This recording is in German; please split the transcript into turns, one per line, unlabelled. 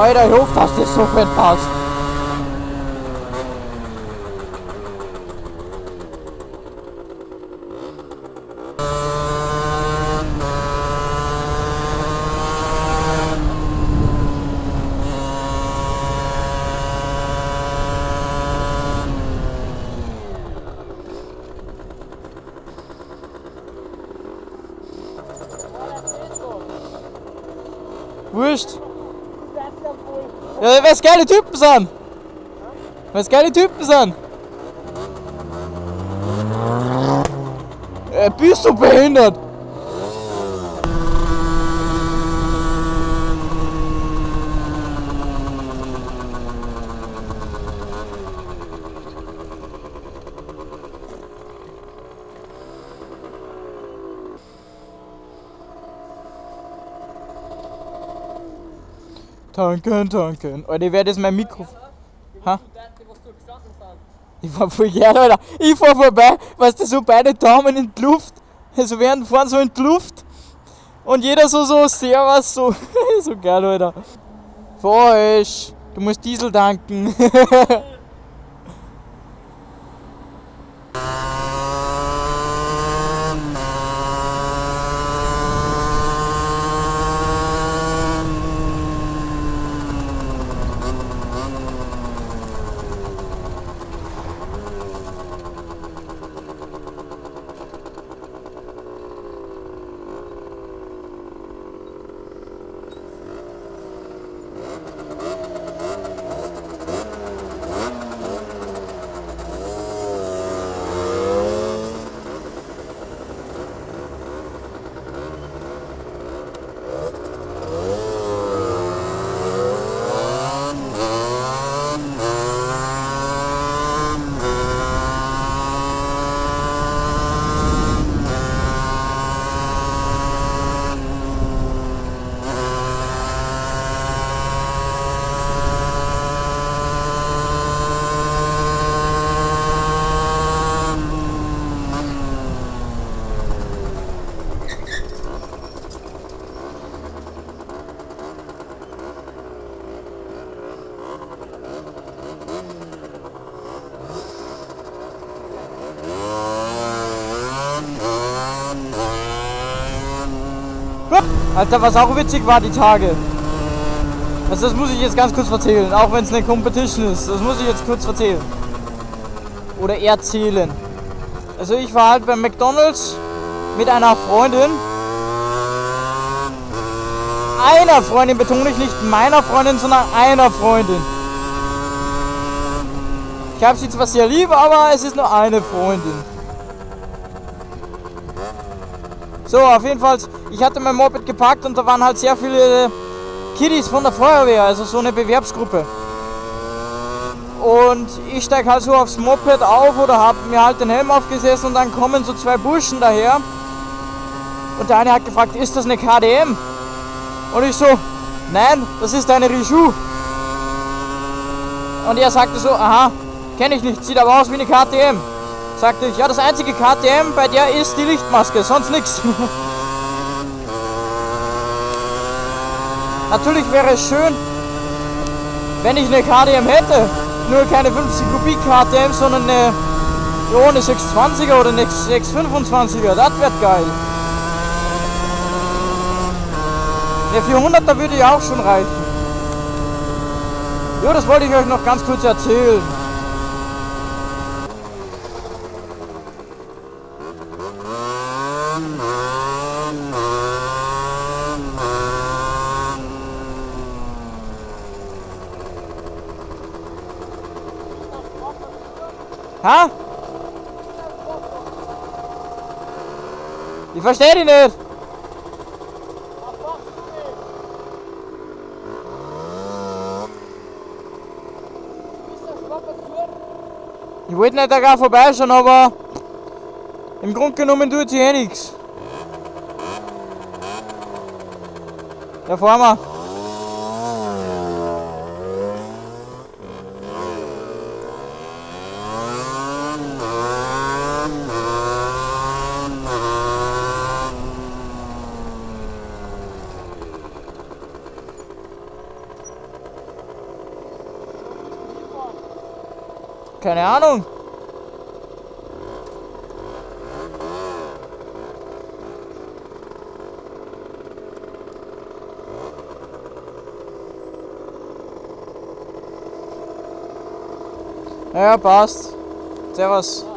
Alter, ich hoffe, dass das so fett passt. Wurscht. Ja, es geile Typen sind. Es geile Typen sind. Äh, bist du behindert? Tanken, tanken. Alter, ich werde jetzt mein Mikro. Ha? Ich fahr voll gerne, Alter. Ich fahr vorbei, weißt du, so beide Daumen in die Luft. Also während fahren so in die Luft. Und jeder so, so, servus, so. so geil, Alter. Falsch. Du musst Diesel tanken. Alter, was auch witzig war die Tage. Also das muss ich jetzt ganz kurz erzählen, auch wenn es eine Competition ist. Das muss ich jetzt kurz erzählen. Oder erzählen. Also ich war halt beim McDonalds mit einer Freundin. Einer Freundin, betone ich nicht meiner Freundin, sondern einer Freundin. Ich habe sie zwar sehr lieb, aber es ist nur eine Freundin. So, auf jeden Fall, ich hatte mein Moped gepackt und da waren halt sehr viele Kiddies von der Feuerwehr, also so eine Bewerbsgruppe. Und ich steige halt so aufs Moped auf oder habe mir halt den Helm aufgesessen und dann kommen so zwei Burschen daher. Und der eine hat gefragt, ist das eine KDM? Und ich so, nein, das ist eine Rijoux. Und er sagte so, aha, kenne ich nicht, sieht aber aus wie eine KTM. Sagte ich, ja, das einzige KTM bei der ist die Lichtmaske, sonst nichts. Natürlich wäre es schön, wenn ich eine KTM hätte. Nur keine 50 Kubik KTM, sondern eine, ja, eine 620er oder eine 625er. Das wäre geil. Der 400er würde ja auch schon reichen. Ja, das wollte ich euch noch ganz kurz erzählen. Ha? Ich verstehe dich nicht. Ich wollte nicht da gar vorbeischauen, aber im Grunde genommen tut sich eh nichts. Da fahren wir. Keine Ahnung. Ja, passt. Servus.